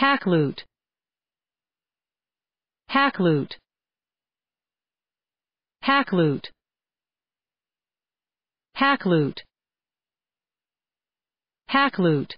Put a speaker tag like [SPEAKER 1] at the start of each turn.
[SPEAKER 1] hack loot. Hack loot. Hack loot. Hack loot. Hack loot.